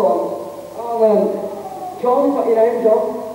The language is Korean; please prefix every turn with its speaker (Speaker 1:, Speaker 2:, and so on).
Speaker 1: forum, um, John, you know, John,